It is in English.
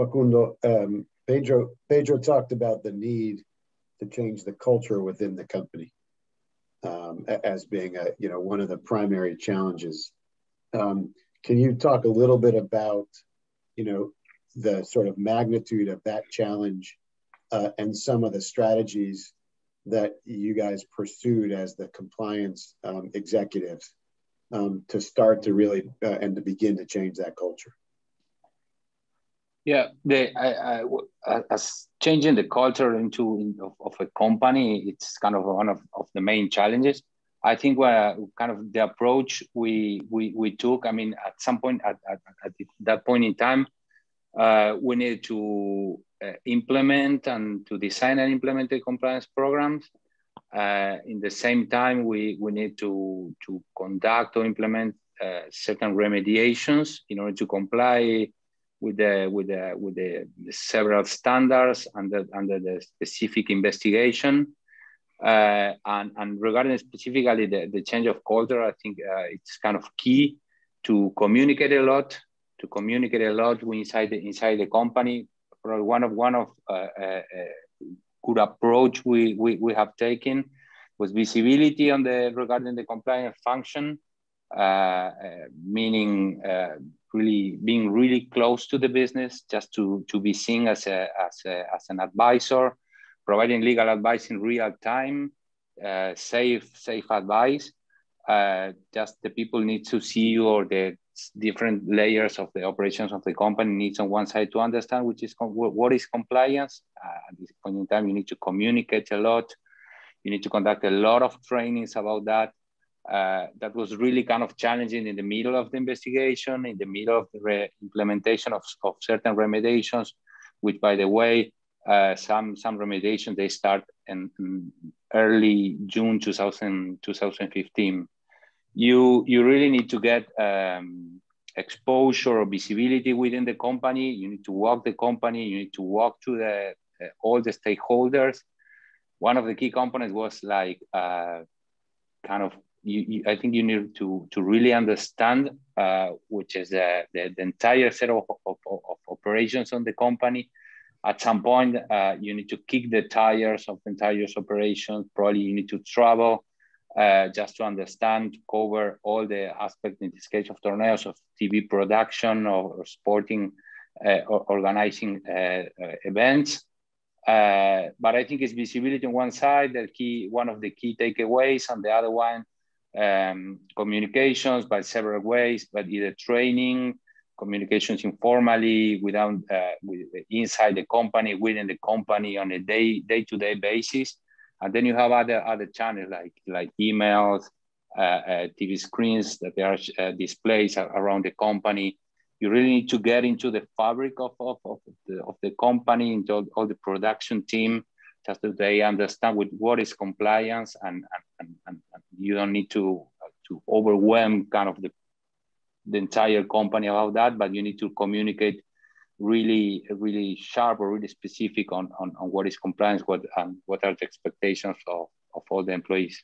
Facundo, um, Pedro, Pedro talked about the need to change the culture within the company um, as being a, you know, one of the primary challenges. Um, can you talk a little bit about, you know, the sort of magnitude of that challenge uh, and some of the strategies that you guys pursued as the compliance um, executives um, to start to really uh, and to begin to change that culture? Yeah, the I, I, as changing the culture into of, of, a company, it's kind of one of, of the main challenges. I think what kind of the approach we we, we took. I mean, at some point at, at, at that point in time, uh, we needed to uh, implement and to design and implement the compliance programs. Uh, in the same time, we we need to to conduct or implement uh, certain remediations in order to comply with the with the with the, several standards under under the specific investigation. Uh, and, and regarding specifically the, the change of culture, I think uh, it's kind of key to communicate a lot, to communicate a lot inside the inside the company. One of one of uh, uh, uh, good approach we, we we have taken was visibility on the regarding the compliance function, uh, meaning really being really close to the business, just to, to be seen as, a, as, a, as an advisor, providing legal advice in real time, uh, safe, safe advice. Uh, just the people need to see you or the different layers of the operations of the company needs on one side to understand which is what is compliance. Uh, at this point in time, you need to communicate a lot. You need to conduct a lot of trainings about that uh, that was really kind of challenging in the middle of the investigation, in the middle of the implementation of, of certain remediations, which, by the way, uh, some some remediation they start in, early June 2000, 2015. You you really need to get um, exposure or visibility within the company. You need to walk the company. You need to walk to the uh, all the stakeholders. One of the key components was like uh, kind of you, you, I think you need to to really understand uh, which is the, the entire set of, of, of, operations on the company. At some point, uh, you need to kick the tires of the entire operations. Probably you need to travel uh, just to understand, to cover all the aspects in this case of Torneos of TV production or, or sporting uh, or organizing uh, events. but I think it's visibility on one side, the key, one of the key takeaways, and the other one um, communications by several ways, but either training, communications informally, without uh, with, inside the company, within the company on a day day to day basis, and then you have other other channels like like emails, uh, uh, TV screens that there are uh, displays around the company. You really need to get into the fabric of, of, of, the, of the company, into all, all the production team, just that they understand with what is compliance and, and, and, and you don't need to to overwhelm kind of the the entire company about that but you need to communicate really really sharp or really specific on, on, on what is compliance what and what are the expectations of, of all the employees